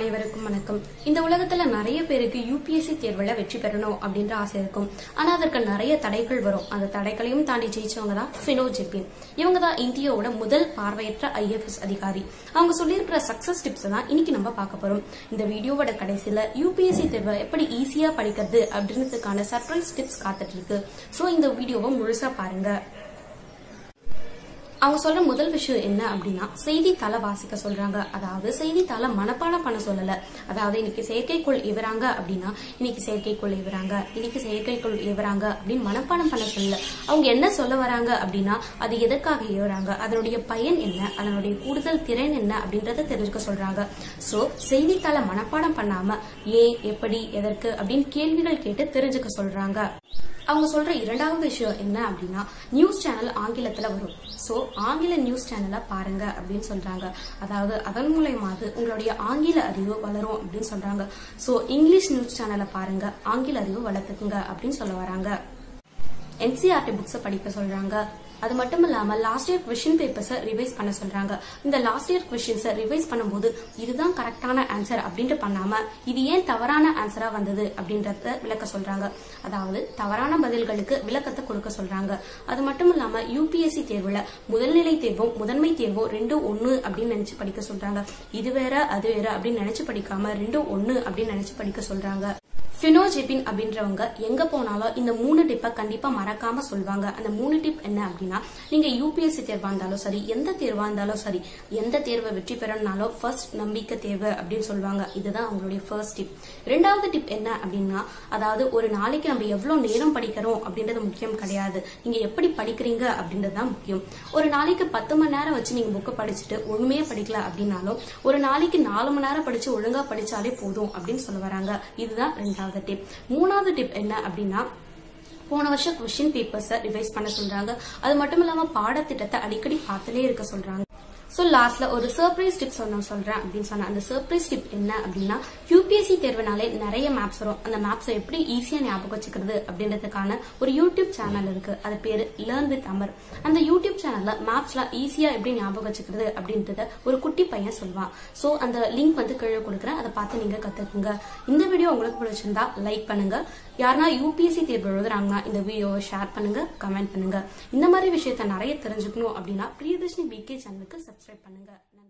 அனைவருக்கும் வணக்கம். இந்த உலகத்துல நிறைய பேருக்கு யூபிஎஸ்சி தேர்வுல வெற்றி பெறணும் அப்படின்ற ஆசை இருக்கும். ஆனா அதற்கு நிறைய தடைகள் வரும். அந்த தடைகளையும் தாண்டி ஜெயிச்சவங்க தான் ஃபினோ ஜெபின் இவங்க தான் இந்தியாவோட முதல் பார்வையற்ற ஐஎஃப்எஸ் அதிகாரி. அவங்க சொல்லியிருக்கிற சக்சஸ் டிப்ஸ் தான் இன்னைக்கு நம்ம பார்க்க போறோம். இந்த வீடியோவோட கடைசியில யூபிஎஸ்சி தேர்வை எப்படி ஈஸியா படிக்கிறது அப்படின்றதுக்கான சர்ப்ரைஸ் டிப்ஸ் காத்துட்டு இருக்கு. சோ இந்த வீடியோவை முழுசா பாருங்க. அவங்க சொல்ற முதல் விஷயம் என்ன அப்படின்னா செய்தித்தாளை வாசிக்க சொல்றாங்க. அதாவது செய்தித்தாளை மனப்பாடம் பண்ண சொல்லல. அதாவது இன்னைக்கு செயற்கைக்கோள் இவராங்க அப்படின்னா இன்னைக்கு செயற்கைக்கோள் இவராங்க இன்னைக்கு செயற்கைக்கோள் இவராங்க அப்படின்னு மனப்பாடம் பண்ண சொல்லல. அவங்க என்ன சொல்ல வராங்க அப்படின்னா அது எதற்காக ஏவுறாங்க அதனுடைய பயன் என்ன அதனுடைய கூடுதல் திறன் என்ன அப்படின்றத தெரிஞ்சுக்க சொல்றாங்க. சோ செய்தித்தாளை மனப்பாடம் பண்ணாம ஏன் எப்படி எதற்கு அப்படின்னு கேள்விகள் கேட்டு தெரிஞ்சுக்க சொல்றாங்க. அவங்க சொல்ற இரண்டாவது விஷயம் என்ன அப்படின்னா நியூஸ் சேனல் ஆங்கிலத்துல வரும். சோ ஆங்கில நியூஸ் சேனலை பாருங்க அப்படின்னு சொல்றாங்க. அதாவது அதன் மூலயமாவது உங்களுடைய ஆங்கில அறிவு வளரும் அப்படின்னு சொல்றாங்க. சோ இங்கிலீஷ் நியூஸ் சேனலை பாருங்க. ஆங்கில அறிவு வளர்த்துக்குங்க அப்படின்னு சொல்ல வராங்க. என்சிஆர்டி புக்ஸை படிக்க சொல்றாங்க. அது மட்டும் இல்லாம லாஸ்ட் இயர் கொஷின் பேப்பர்ஸை ரிவைஸ் பண்ண சொல்றாங்க. இந்த லாஸ்ட் இயர் கொஷின்ஸை ரிவைஸ் பண்ணும்போது இதுதான் கரெக்டான ஆன்சர் அப்படின்ட்டு பண்ணாம இது ஏன் தவறான ஆன்சரா வந்தது அப்படின்றத விளக்க சொல்றாங்க. அதாவது தவறான பதில்களுக்கு விளக்கத்தை கொடுக்க சொல்றாங்க. அது மட்டும் இல்லாம யூபிஎஸ்சி தேர்வுல முதல்நிலை தேர்வும் முதன்மை தேர்வும் ரெண்டு ஒன்னு அப்படின்னு நினைச்சு படிக்க சொல்றாங்க. இது வேற அது வேற அப்படின்னு நினைச்சு படிக்காம ரெண்டு ஒன்னு அப்படின்னு நினைச்சு படிக்க சொல்றாங்க. ஃபினோ ஜெபின் அப்படின்றவங்க எங்க போனாலும் இந்த மூணு டிப்பை கண்டிப்பா மறக்காம சொல்வாங்க. அந்த மூணு டிப் என்ன அப்படின்னா நீங்க யூபிஎஸ்சி தேர்வா இருந்தாலும் சரி எந்த தேர்வா இருந்தாலும் சரி எந்த தேர்வை வெற்றி பெறணும்னாலும் ஃபர்ஸ்ட் நம்பிக்கை தேர்வு அப்படின்னு சொல்லுவாங்க இதுதான் அவங்களுடைய ஃபர்ஸ்ட் டிப் ரெண்டாவது டிப் என்ன அப்படின்னா அதாவது ஒரு நாளைக்கு நம்ம எவ்வளவு நேரம் படிக்கிறோம் அப்படின்றது முக்கியம் கிடையாது. நீங்க எப்படி படிக்கிறீங்க அப்படின்றது தான் முக்கியம். ஒரு நாளைக்கு பத்து மணி நேரம் வச்சு நீங்க புக்கை படிச்சுட்டு ஒண்ணுமே படிக்கல அப்படின்னாலும் ஒரு நாளைக்கு நாலு மணி நேரம் படிச்சு ஒழுங்கா படிச்சாலே போதும் அப்படின்னு சொல்ல வராங்க. இதுதான் ரெண்டாவது டிப் மூணாவது டிப் என்ன அப்படின்னா போன வருஷம் கொஸ்டின் பேப்பர்ஸை ரிவைஸ் பண்ண சொல்றாங்க. அது மட்டும் இல்லாம பாடத்திட்டத்தை அடிக்கடி பார்த்துட்டே இருக்க சொல்றாங்க. ஸோ லாஸ்ட்ல ஒரு சர்ப்ரைஸ் டிப்ஸ் ஒன்று சொல்றேன் அப்படின்னு சொன்னேன் அந்த சர்ப்ரைஸ் டிப் என்ன அப்படின்னா யூபிஎஸ்சி தேர்வுனாலே நிறைய மேப்ஸ் வரும். அந்த மேப்ஸை எப்படி ஈஸியா ஞாபகம் வச்சுக்கிறது அப்படின்றதுக்கான ஒரு யூடியூப் சேனல் இருக்கு. அது பேரு லேர்ன் வித் அமர் அந்த யூடியூப் சேனல்ல மேப்ஸ்லாம் ஈஸியா எப்படி ஞாபகம் வச்சுக்கிறது அப்படின்றத ஒரு குட்டி பையன் சொல்லுவான். ஸோ அந்த லிங்க் வந்து கீழே கொடுக்குறேன். அதை பார்த்து நீங்க கத்துக்குங்க. இந்த வீடியோ உங்களுக்கு பிடிச்சிருந்தா லைக் பண்ணுங்க. யாருன்னா யூபிஎஸ்சி தேர்வு எழுதுறாங்கன்னா இந்த வீடியோவை ஷேர் பண்ணுங்க கமெண்ட் பண்ணுங்க. இந்த மாதிரி விஷயத்த நிறைய தெரிஞ்சுக்கணும் அப்படின்னா பிரியதர்ஷினி பிகே சேனலுக்கு சப்ஸ்கிரைப் பண்ணுங்க. நன்றி.